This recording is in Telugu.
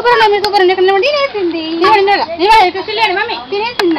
సూపర్ ఉంది మీరు సూపర్ ఉంది ఇక్కడ నిలబడి తినేసింది? తినేసింది.